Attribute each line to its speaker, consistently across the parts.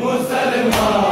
Speaker 1: चुप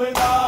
Speaker 1: feda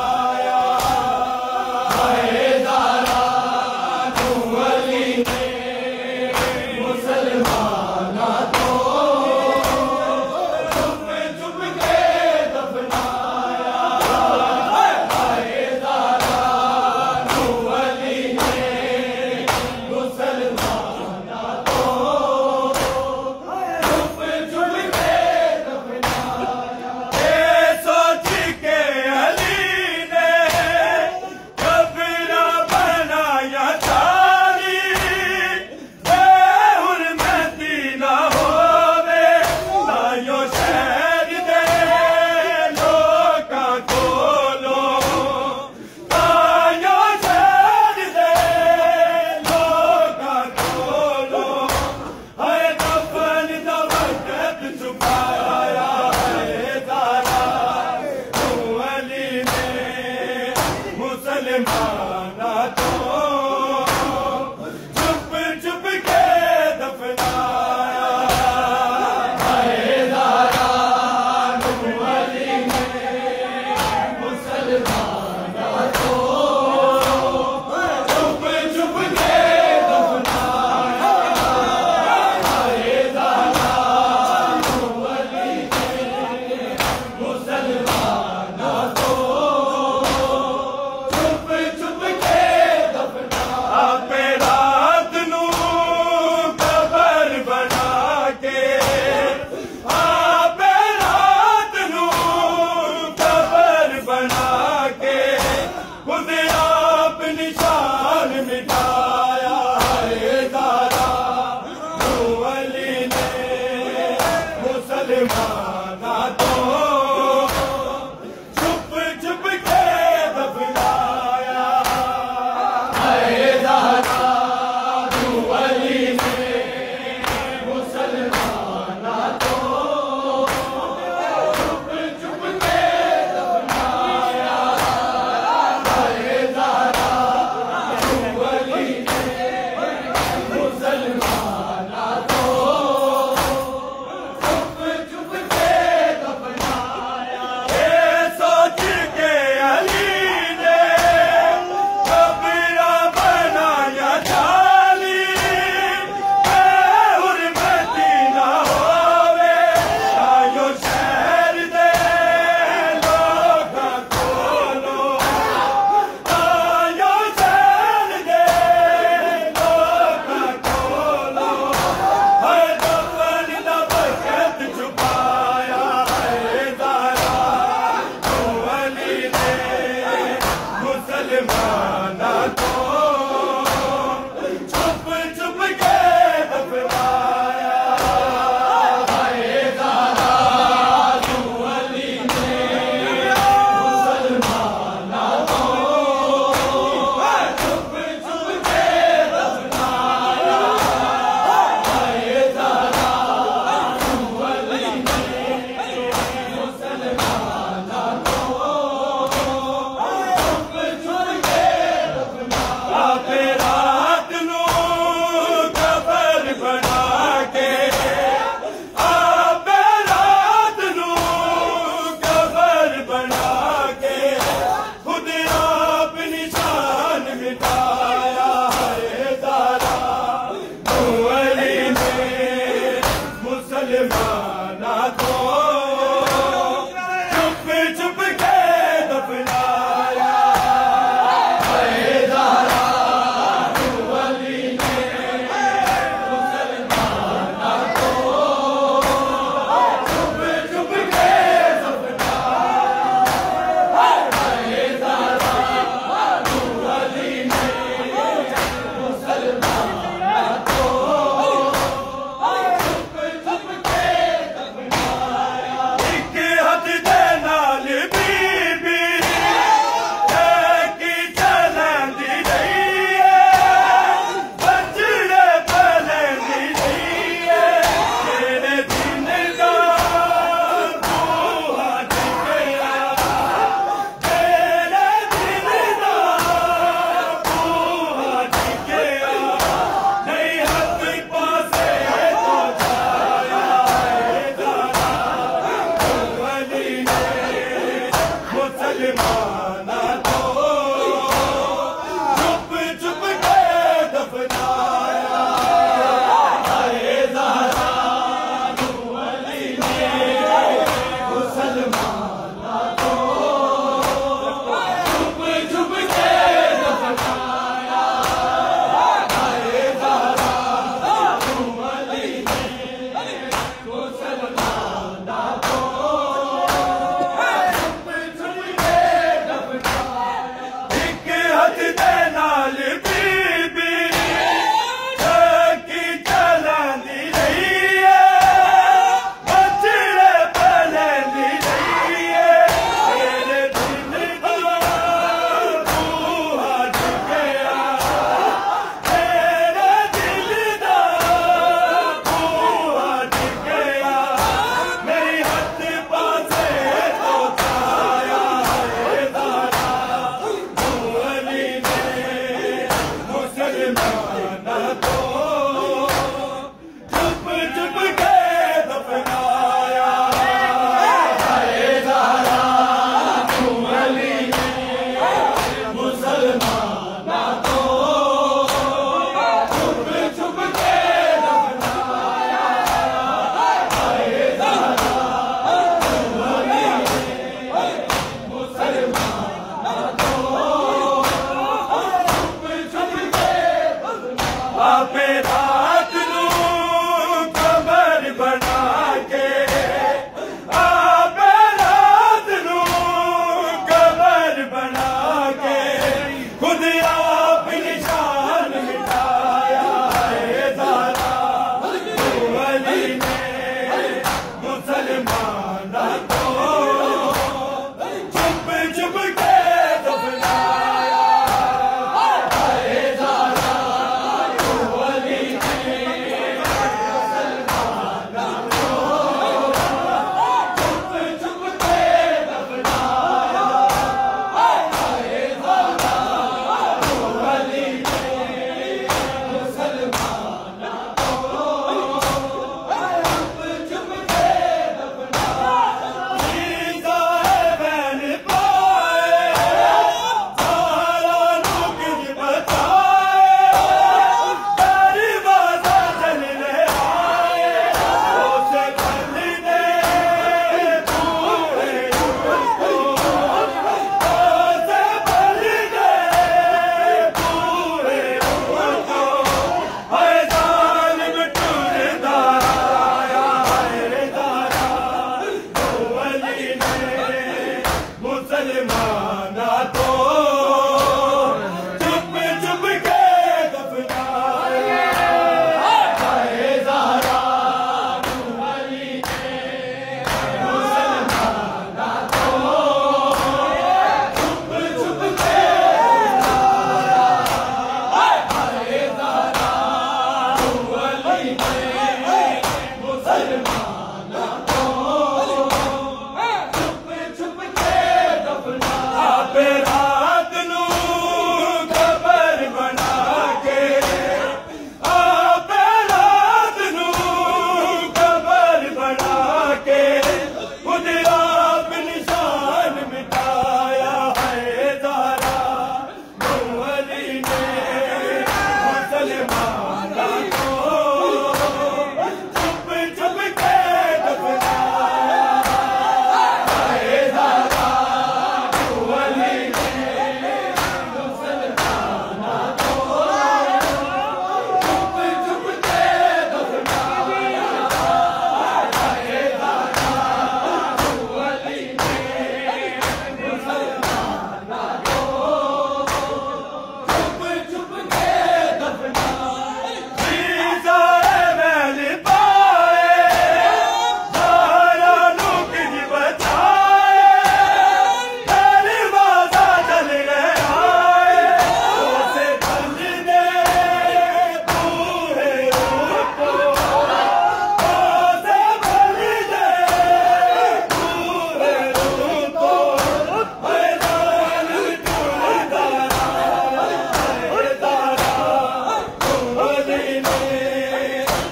Speaker 1: आप निशान